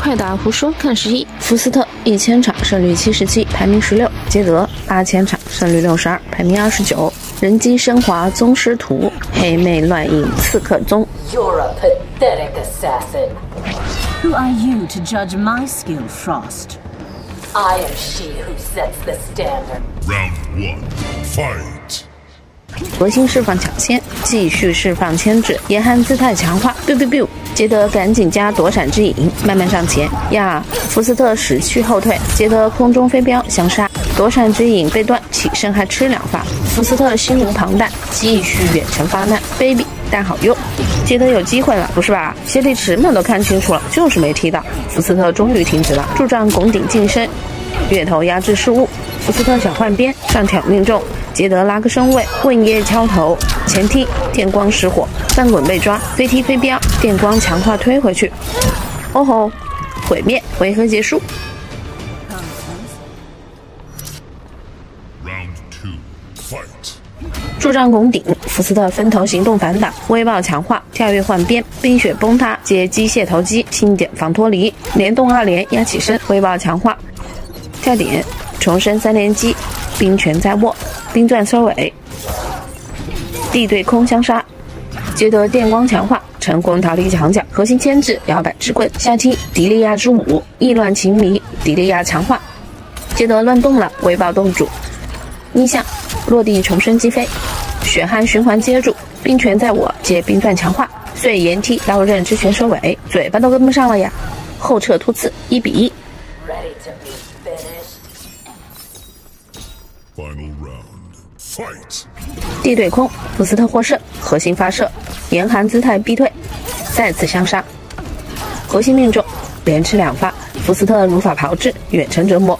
快打胡说，看十一。福斯特一千场胜率七十七，排名十六；捷德八千场胜率六十二，排名二十九。人机升华宗师图，黑妹乱影刺客宗。You're a pathetic assassin. Who are you to judge my skill, Frost? I am she who sets the standard. Round one, fight. 核心释放抢先，继续释放牵制，严寒姿态强化。biu biu biu，杰德赶紧加躲闪之影，慢慢上前呀！福斯特识趣后退，杰德空中飞镖相杀，躲闪之影被断，起身还吃两发。福斯特心无旁贷，继续远程发难。baby，但好用，杰德有机会了，不是吧？谢利什么都看清楚了，就是没踢到。福斯特终于停止了，助战拱顶近身，月头压制失误。福斯特想换边，上挑命中。杰德拉个身位，混叶敲头，前踢电光石火，翻滚被抓，飞踢飞镖，电光强化推回去。哦吼，毁灭，回合结束。Round two, fight. 助战拱顶，福斯特分头行动反打，微爆强化，跳跃换边，冰雪崩塌，接机械投击，轻点防脱离，联动二连压起身，微爆强化，跳点重生三连击，冰拳在握，冰钻收尾，地对空相杀，捷德电光强化，成功逃离墙角，核心牵制，摇摆之棍下踢，迪利亚之舞，意乱情迷，迪利亚强化，捷德乱动了，微爆冻住，逆向落地重生击飞，血汗循环接住，冰拳在我，接冰钻强化，碎岩踢刀刃之拳收尾，嘴巴都跟不上了呀，后撤突刺一比一。Final round. 地对空，福斯特获胜，核心发射，严寒姿态逼退，再次相杀，核心命中，连吃两发，福斯特如法炮制，远程折磨，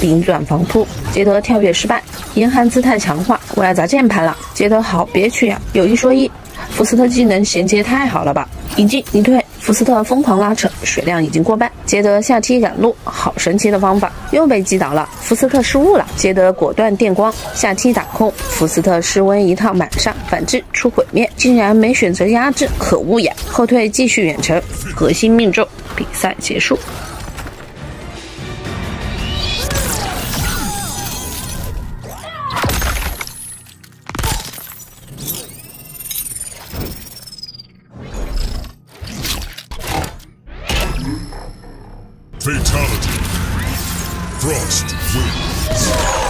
冰转防扑，捷德跳跃失败，严寒姿态强化，我要砸键盘了，捷德好憋屈呀，有一说一，福斯特技能衔接太好了吧，一进一退。福斯特疯狂拉扯，血量已经过半。杰德下踢赶路，好神奇的方法，又被击倒了。福斯特失误了，杰德果断电光下踢打空，福斯特失温一套满上，反制出毁灭，竟然没选择压制，可恶呀！后退继续远程，核心命中，比赛结束。Fatality. Frost wins.